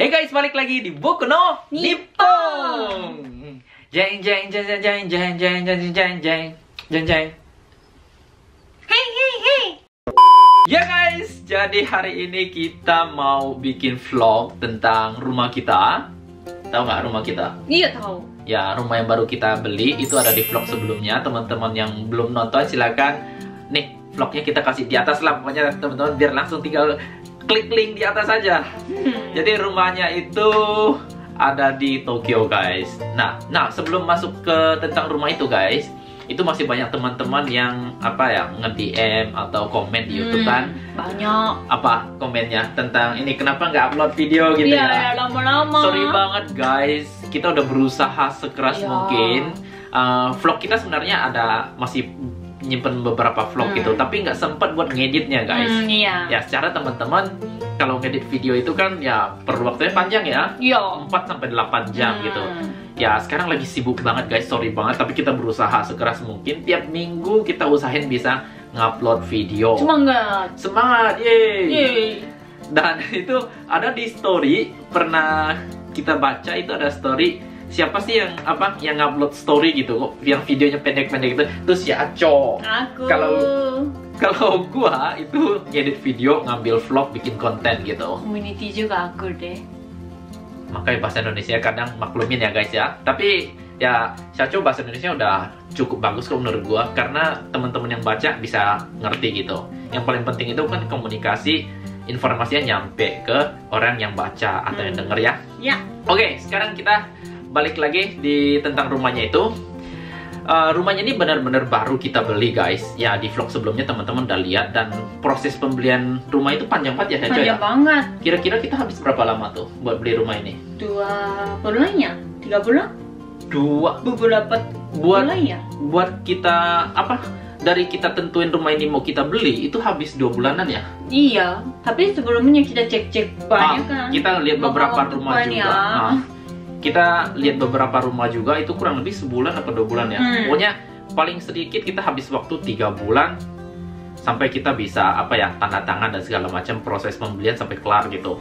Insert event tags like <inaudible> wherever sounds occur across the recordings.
Hey guys, balik lagi di Boku no Nippon. Nippon. Jeng jeng jeng jeng jeng jeng jeng jeng jeng jeng jeng jeng. Hey hey hey. Ya guys, jadi hari ini kita mau bikin vlog tentang rumah kita. Tahu nggak rumah kita? Iya tahu. Ya, rumah yang baru kita beli itu ada di vlog sebelumnya. Teman-teman yang belum nonton silakan nih vlognya kita kasih di atas lah pokoknya teman-teman biar langsung tinggal klik link di atas saja. Hmm. Jadi rumahnya itu ada di Tokyo guys. Nah, nah sebelum masuk ke tentang rumah itu guys, itu masih banyak teman-teman yang apa ya nge-DM atau komen di YouTube kan. Banyak. Apa komennya tentang ini kenapa nggak upload video gitu Iya ya? ya lama-lama. Sorry banget guys, kita udah berusaha sekeras Iya. mungkin. Uh, vlog kita sebenarnya ada masih nyimpen beberapa vlog Hmm. gitu, tapi nggak sempet buat ngeditnya guys. Hmm, iya. Ya secara teman-teman kalau ngedit video itu kan ya perlu waktunya panjang ya. Iya. 4 sampai 8 jam Hmm. gitu. Ya sekarang lagi sibuk banget guys, sorry banget tapi kita berusaha sekeras mungkin tiap minggu kita usahain bisa ngupload video. Semangat. Semangat, yeay. Yeay. Dan <laughs> itu ada di story pernah kita baca itu ada story siapa sih yang apa yang ngupload story gitu kok yang videonya pendek-pendek itu itu si Aco. Aku. Kalau- Kalau gua itu ngedit video, ngambil vlog, bikin konten gitu. community juga aku deh. Makanya bahasa Indonesia kadang maklumin ya guys ya. Tapi ya Syaco bahasa Indonesia udah cukup bagus kok menurut gua karena teman-teman yang baca bisa ngerti gitu. Yang paling penting itu kan komunikasi informasinya nyampe ke orang yang baca atau yang Hmm. denger ya. Ya. Oke, sekarang kita balik lagi di tentang rumahnya itu. Uh, rumahnya ini benar-benar baru kita beli guys. Ya di vlog sebelumnya teman-teman udah lihat dan proses pembelian rumah itu panjang banget ya Syaco ya. Panjang banget. Kira-kira kita habis berapa lama tuh buat beli rumah ini? Dua bulan ya? Tiga bulan? Dua Beberapa buat bulan ya? buat kita apa? Dari kita tentuin rumah ini mau kita beli itu habis dua bulanan ya. Iya. Tapi sebelumnya kita cek-cek banyak Ah, kan. Kita lihat beberapa rumah juga. ya. Nah, kita lihat beberapa rumah juga itu kurang lebih sebulan atau dua bulan ya. Hmm. Pokoknya paling sedikit kita habis waktu tiga bulan sampai kita bisa apa ya tanda tangan dan segala macam proses pembelian sampai kelar gitu.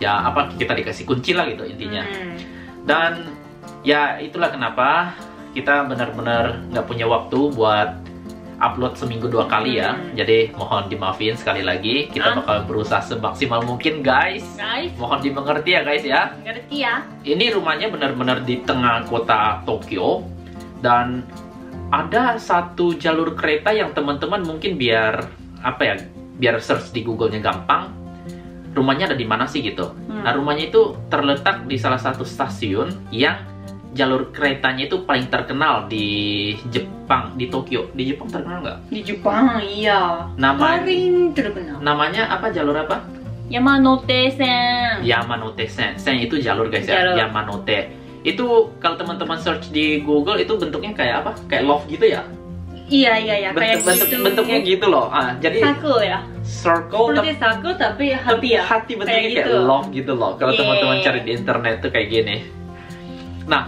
Ya apa kita dikasih kunci lah gitu intinya. Hmm. Dan ya itulah kenapa kita benar-benar nggak punya waktu buat upload seminggu dua kali ya. Hmm. Jadi mohon dimaafin sekali lagi. Kita Ah. bakal berusaha semaksimal mungkin guys. Guys, Mohon dimengerti ya guys ya. ngerti ya? Ini rumahnya benar-benar di tengah kota Tokyo dan ada satu jalur kereta yang teman-teman mungkin biar apa ya biar search di Google-nya gampang. Rumahnya ada di mana sih gitu. Hmm. Nah rumahnya itu terletak di salah satu stasiun yang jalur keretanya itu paling terkenal di Jepang di Tokyo. Di Jepang terkenal nggak? Di Jepang, iya. Nama Paling terkenal. namanya apa jalur apa? Yamanote Sen. Yamanote Sen. Sen itu jalur guys ya. Jalur. Yamanote. Itu kalau teman-teman search di Google itu bentuknya kayak apa? Kayak love gitu ya? Iya iya iya kayak Bentuk, bentuk, gitu. bentuknya Kayak gitu loh. Ah, jadi Saku ya. circle Seperti tapi saku tapi hati ya. hati bentuknya kayak, Kayak gitu. love gitu loh. Kalau Yeah. teman-teman cari di internet tuh kayak gini. Nah,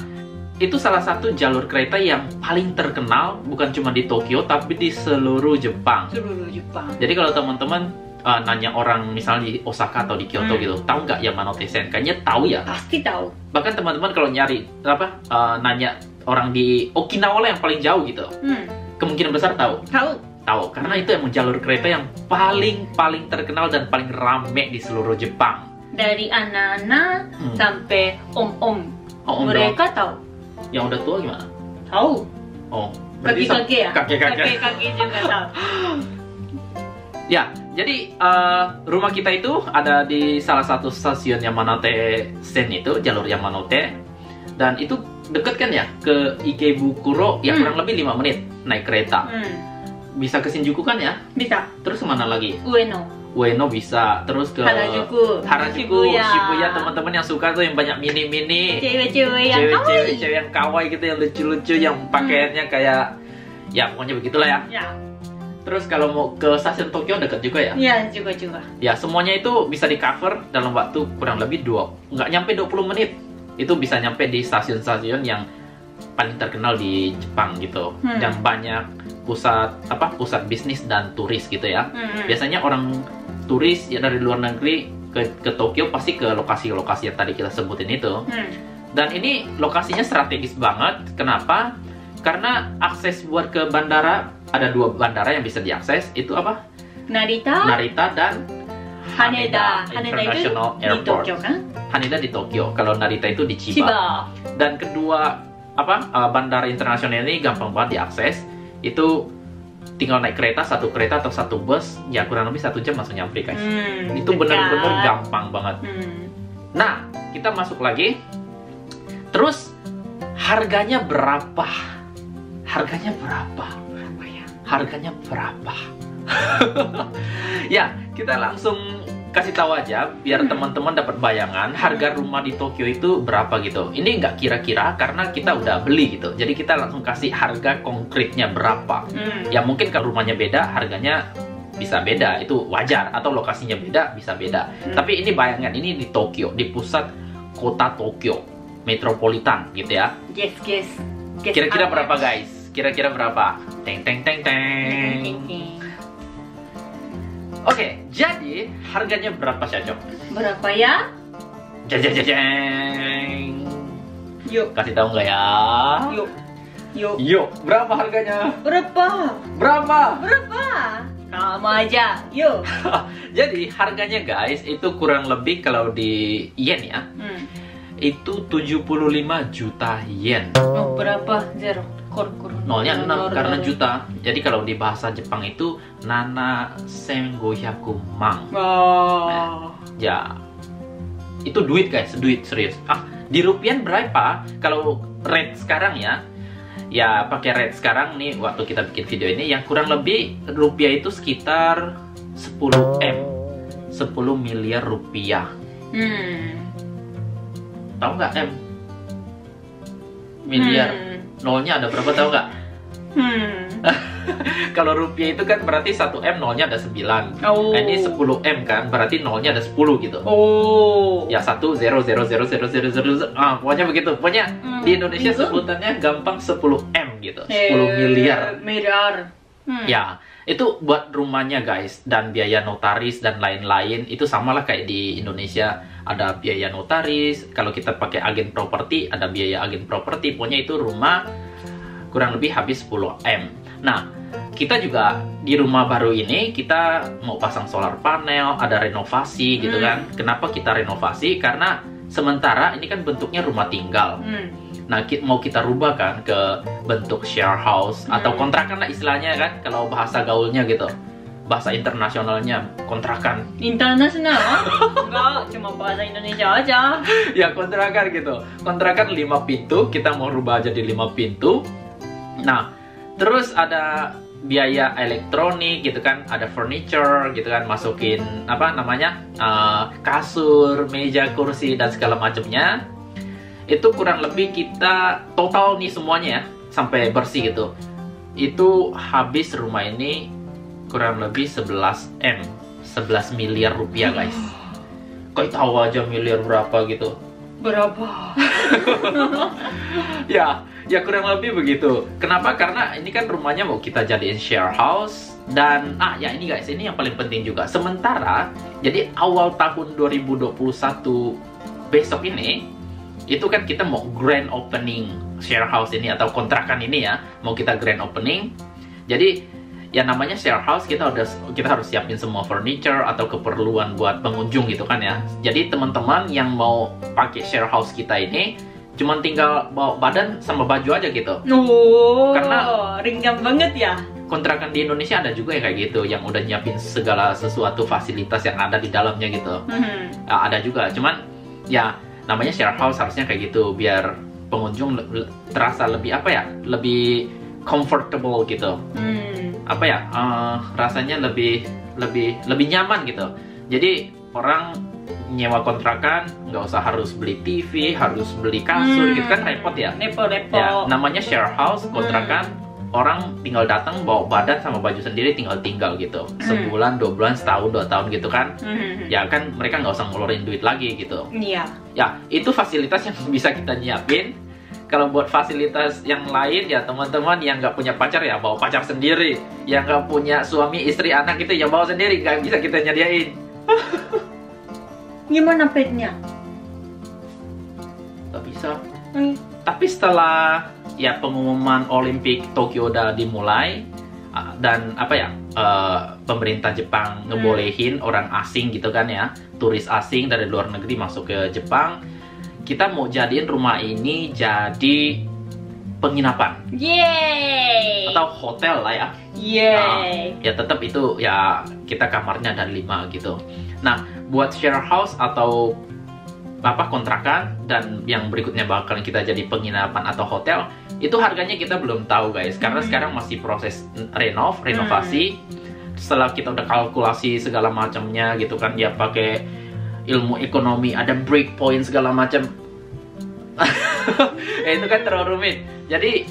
itu salah satu jalur kereta yang paling terkenal bukan cuma di Tokyo tapi di seluruh Jepang. Seluruh Jepang. Jadi kalau teman-teman uh, nanya orang misalnya di Osaka atau di Kyoto Hmm. gitu, tahu nggak Yamanote? Kayaknya tahu ya. Pasti tahu. Bahkan teman-teman kalau nyari apa uh, nanya orang di Okinawa lah yang paling jauh gitu, Hmm. kemungkinan besar tahu. Tahu. Tahu karena itu emang jalur kereta yang paling paling terkenal dan paling rame di seluruh Jepang. Dari anak-anak Hmm. sampai om-om. Oh, om dong. Mereka tahu. Yang udah tua gimana? Tahu. Oh, berarti Kaki-kaki ya? Kaki-kaki juga tahu. <laughs> Ya, jadi uh, rumah kita itu ada di salah satu stasiun Yamanote Sen itu, jalur Yamanote. Dan itu deket kan ya ke Ikebukuro, ya Hmm. kurang lebih 5 menit naik kereta. Hmm. Bisa ke Shinjuku kan ya? Bisa. Terus ke mana lagi? Ueno. Ueno bisa, terus ke Harajuku. Harajuku, Shibuya. Shibuya teman-teman yang suka tuh yang banyak mini-mini. Cewek-cewek yang Cewek-cewek kawaii. cewek yang kawaii gitu yang lucu-lucu yang pakaiannya kayak ya pokoknya begitulah ya. Ya. Terus kalau mau ke stasiun Tokyo deket juga ya? Ya juga juga. Ya semuanya itu bisa di cover dalam waktu kurang lebih dua nggak nyampe 20 menit. Itu bisa nyampe di stasiun-stasiun yang paling terkenal di Jepang gitu. Hmm. Yang banyak pusat apa pusat bisnis dan turis gitu ya. Hmm. Biasanya orang turis ya dari luar negeri ke ke Tokyo pasti ke lokasi-lokasi yang tadi kita sebutin itu. Hmm. Dan ini lokasinya strategis banget. Kenapa? Karena akses buat ke bandara ada dua bandara yang bisa diakses. Itu apa? Narita, Narita dan Haneda. Haneda itu International di Airport. Tokyo kan? Haneda di Tokyo. Kalau Narita itu di Chiba. Chiba. Dan kedua apa uh, bandara internasional ini gampang banget diakses. Itu tinggal naik kereta satu kereta atau satu bus ya kurang lebih satu jam langsung nyampe guys. Hmm, itu bener-bener dekat. gampang banget. Hmm. Nah kita masuk lagi. Terus harganya berapa? Harganya berapa? Berapa ya? Harganya berapa? <laughs> ya kita langsung kasih tahu aja biar Hmm. teman-teman dapat bayangan harga rumah di Tokyo itu berapa gitu. Ini nggak kira-kira karena kita udah beli gitu. Jadi kita langsung kasih harga konkretnya berapa. Hmm. Ya mungkin kalau rumahnya beda harganya bisa beda itu wajar atau lokasinya beda bisa beda. Hmm. Tapi ini bayangan ini di Tokyo di pusat kota Tokyo metropolitan gitu ya. Guess. guess Kira-kira apa? berapa guys? Kira-kira berapa? Teng teng teng teng. Oke, jadi harganya berapa Syacok? Berapa ya? Jajajajeng. Yuk, Kasih tahu nggak ya? yuk, yuk. Yuk, berapa harganya? Berapa? Berapa? Berapa? Sama aja. Yuk. <laughs> Jadi harganya guys itu kurang lebih kalau di yen ya Hmm. itu 75 juta yen. Oh, berapa? Zero. Kur, kur. Nolnya 6 Nol, karena juta. Jadi kalau di bahasa Jepang itu nana sengohyaku mang. Oh. Ya. Itu duit guys, duit serius. Ah, di rupiah berapa? Kalau rate sekarang ya. Ya, pakai rate sekarang nih waktu kita bikin video ini yang kurang lebih rupiah itu sekitar 10 M. 10 miliar rupiah. Hmm. Tahu nggak M? Miliar. Hmm. Nolnya ada berapa tahu nggak? Hmm. <laughs> Kalau rupiah itu kan berarti 1 M nolnya ada 9. Oh. Nah, ini 10 M kan, berarti nolnya ada 10 gitu. Oh. Ya 1 0 0 0 0 0 0 0 ah pokoknya begitu. Pokoknya Hmm. di Indonesia Itu? sebutannya gampang 10 M gitu. 10 Eh, miliar. Miliar. Hmm. Ya, itu buat rumahnya guys dan biaya notaris dan lain-lain itu samalah kayak di Indonesia ada biaya notaris. Kalau kita pakai agen properti ada biaya agen properti. Pokoknya itu rumah kurang lebih habis 10 M. Nah, kita juga di rumah baru ini kita mau pasang solar panel, ada renovasi gitu Hmm. kan. Kenapa kita renovasi? Karena sementara ini kan bentuknya rumah tinggal. Hmm. Nah, ki- mau kita rubah kan ke bentuk share house atau Hmm. kontrakan lah istilahnya kan kalau bahasa gaulnya gitu. Bahasa internasionalnya kontrakan. Internasional? <laughs> Enggak, cuma bahasa Indonesia aja. <laughs> ya, kontrakan gitu. Kontrakan 5 pintu, kita mau rubah jadi 5 pintu. Nah, terus ada biaya elektronik gitu kan, ada furniture gitu kan, masukin apa namanya? eh, kasur, meja, kursi dan segala macamnya. Itu kurang lebih kita total nih semuanya ya, sampai bersih gitu. Itu habis rumah ini kurang lebih 11 M, 11 miliar rupiah guys. Kok tahu aja miliar berapa gitu? Berapa? <laughs> ya, ya kurang lebih begitu. Kenapa? Karena ini kan rumahnya mau kita jadiin share house dan ah ya ini guys, ini yang paling penting juga. Sementara jadi awal tahun 2021 besok ini itu kan kita mau grand opening share house ini atau kontrakan ini ya, mau kita grand opening. Jadi ya namanya share house kita udah kita harus siapin semua furniture atau keperluan buat pengunjung gitu kan ya. Jadi teman-teman yang mau pakai share house kita ini cuman tinggal bawa badan sama baju aja gitu. Oh, Karena- ringan banget ya. Kontrakan di Indonesia ada juga yang kayak gitu yang udah nyiapin segala sesuatu fasilitas yang ada di dalamnya gitu. Hmm. Ya, ada juga, cuman ya namanya share house harusnya kayak gitu biar pengunjung le- le- terasa lebih apa ya? Lebih comfortable gitu. Hmm. apa ya eh, rasanya lebih lebih lebih nyaman gitu jadi orang nyewa kontrakan nggak usah harus beli TV harus beli kasur gitu kan repot ya Repot, repot. ya namanya share house kontrakan orang tinggal datang bawa badan sama baju sendiri tinggal tinggal gitu sebulan dua bulan setahun dua tahun gitu kan Hmm. ya kan mereka nggak usah ngeluarin duit lagi gitu Iya. ya itu fasilitas yang <laughs> bisa kita nyiapin kalau buat fasilitas yang lain ya teman-teman yang nggak punya pacar ya bawa pacar sendiri yang nggak punya suami istri anak itu ya bawa sendiri nggak bisa kita nyediain <laughs> Gimana petnya? Gak bisa. Hmm. Tapi setelah ya pengumuman Olimpik Tokyo udah dimulai ah, dan apa ya eh, pemerintah Jepang ngebolehin orang asing gitu kan ya turis asing dari luar negeri masuk ke Jepang kita mau jadiin rumah ini jadi penginapan Yeay! atau hotel lah ya Yeay! ya tetap itu ya kita kamarnya ada lima gitu. Nah, buat share house atau apa kontrakan dan yang berikutnya bakalan kita jadi penginapan atau hotel itu harganya kita belum tahu guys. Karena Hmm. sekarang masih proses renov renovasi. Setelah kita udah kalkulasi segala macamnya gitu kan ya pakai ilmu ekonomi ada break point segala macam. Ya <laughs> itu kan terlalu rumit. Jadi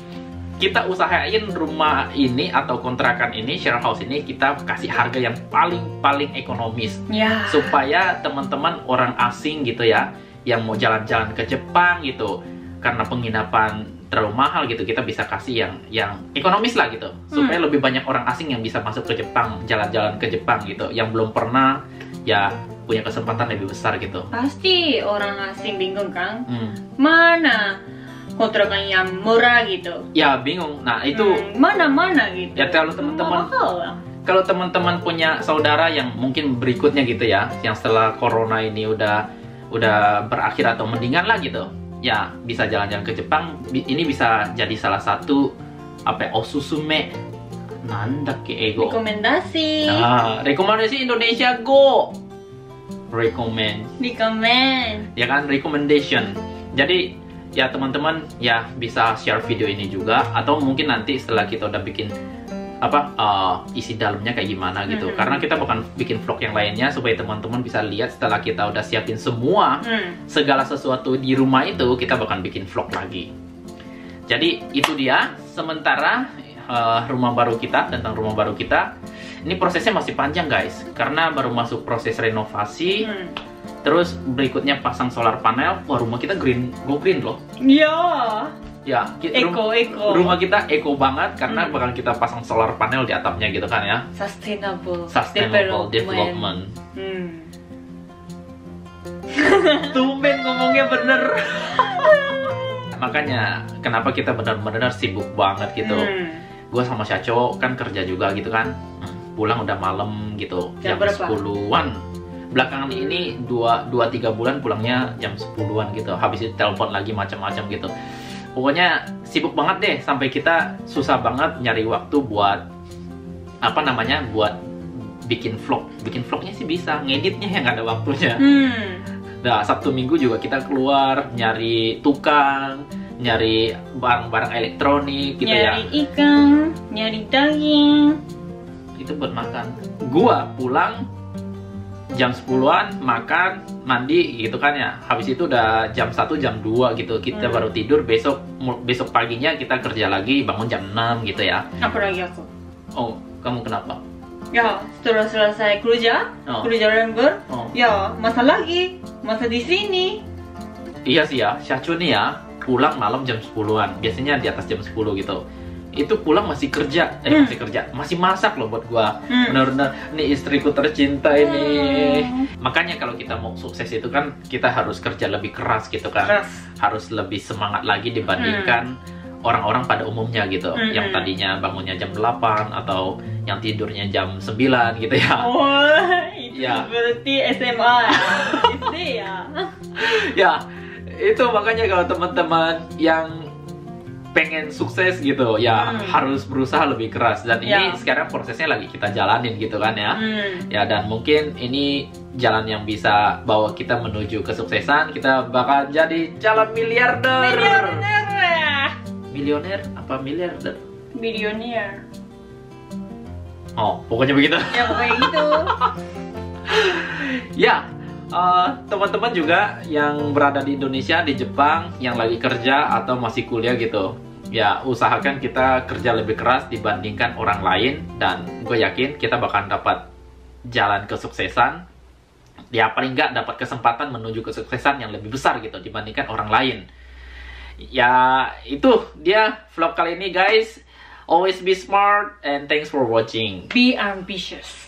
kita usahain rumah ini atau kontrakan ini share house ini kita kasih harga yang paling paling ekonomis Ya. supaya teman-teman orang asing gitu ya yang mau jalan-jalan ke Jepang gitu karena penginapan terlalu mahal gitu kita bisa kasih yang yang ekonomis lah gitu supaya lebih banyak orang asing yang bisa masuk ke Jepang jalan-jalan ke Jepang gitu yang belum pernah ya punya kesempatan lebih besar gitu Pasti orang asing bingung kan? Hmm. Mana kontrakan yang murah gitu? ya bingung nah itu Hmm, mana-mana gitu. Ya, kalau teman-teman- kalau teman-teman punya saudara yang mungkin berikutnya gitu ya, yang setelah corona ini udah udah berakhir atau mendingan lah gitu, ya bisa jalan-jalan ke Jepang. Ini bisa jadi salah satu apa ya, osusume nanda ke ego. Rekomendasi. Nah, rekomendasi Indonesia go. Recommend, Rekomend. ya kan recommendation. Jadi ya teman-teman ya bisa share video ini juga atau mungkin nanti setelah kita udah bikin apa uh, isi dalamnya kayak gimana gitu Mhm. karena kita bakal bikin vlog yang lainnya supaya teman-teman bisa lihat setelah kita udah siapin semua Hmm. segala sesuatu di rumah itu kita bakal bikin vlog lagi jadi itu dia sementara uh, rumah baru kita tentang rumah baru kita ini prosesnya masih panjang guys karena baru masuk proses renovasi Hmm. Terus berikutnya pasang solar panel wah rumah kita green go green loh Ya. ya ki- rum- Eko eko. rumah kita eco banget karena Hmm. bakal kita pasang solar panel di atapnya gitu kan ya Sustainable. sustainable development. Hmm. <laughs> Tumben ngomongnya bener. <laughs> Makanya kenapa kita benar-benar sibuk banget gitu. Hmm. Gue sama Syaco kan kerja juga gitu kan. Pulang udah malam gitu. Jam Jam, berapa? 10-an. Belakangan ini 2 2 3 bulan pulangnya jam 10-an gitu. Habis itu telepon lagi macam-macam gitu. Pokoknya sibuk banget deh sampai kita susah banget nyari waktu buat apa namanya? buat bikin vlog. Bikin vlognya sih bisa, ngeditnya yang ada waktunya. Hmm. Nah, Sabtu Minggu juga kita keluar nyari tukang, nyari barang-barang elektronik gitu nyari ya. ikan, nyari daging. Itu buat makan. Gua pulang jam 10-an makan, mandi gitu kan ya. Habis itu udah jam 1 jam 2 gitu. Kita Hmm. baru tidur besok besok paginya kita kerja lagi bangun jam 6 gitu ya. Apa lagi aku? Oh, kamu kenapa? Ya, setelah selesai kerja, Oh. kerja lembur, Oh. ya masa lagi, masa di sini. Iya sih ya, Syacu nih ya pulang malam jam 10-an. Biasanya di atas jam 10 gitu. Itu pulang masih kerja, eh Hmm. masih kerja, masih masak loh buat gua. Hmm. Benar-benar nih istriku tercinta ini. Hmm. Makanya kalau kita mau sukses itu kan kita harus kerja lebih keras gitu kan. Keras. Harus lebih semangat lagi dibandingkan orang-orang pada umumnya gitu. Hmm, Yang hmm. tadinya bangunnya jam 8 atau yang tidurnya jam 9 gitu ya. <laughs> Oh, itu Ya. berarti SMA. SD <laughs> ya. ya itu makanya kalau teman-teman yang pengen sukses gitu ya Hmm. harus berusaha lebih keras dan ini Ya. sekarang prosesnya lagi kita jalanin gitu kan ya Hmm. ya dan mungkin ini jalan yang bisa bawa kita menuju kesuksesan kita bakal jadi calon miliarder Milioner ya. milioner apa miliarder Milioner. oh pokoknya begitu Ya pokoknya gitu. <laughs> Ya, eh, teman-teman juga yang berada di Indonesia, di Jepang, yang lagi kerja atau masih kuliah gitu, ya usahakan kita kerja lebih keras dibandingkan orang lain dan gue yakin kita bakal dapat jalan kesuksesan. Ya paling nggak dapat kesempatan menuju kesuksesan yang lebih besar gitu dibandingkan orang lain. Ya itu dia vlog kali ini guys. Always be smart and thanks for watching. Be ambitious.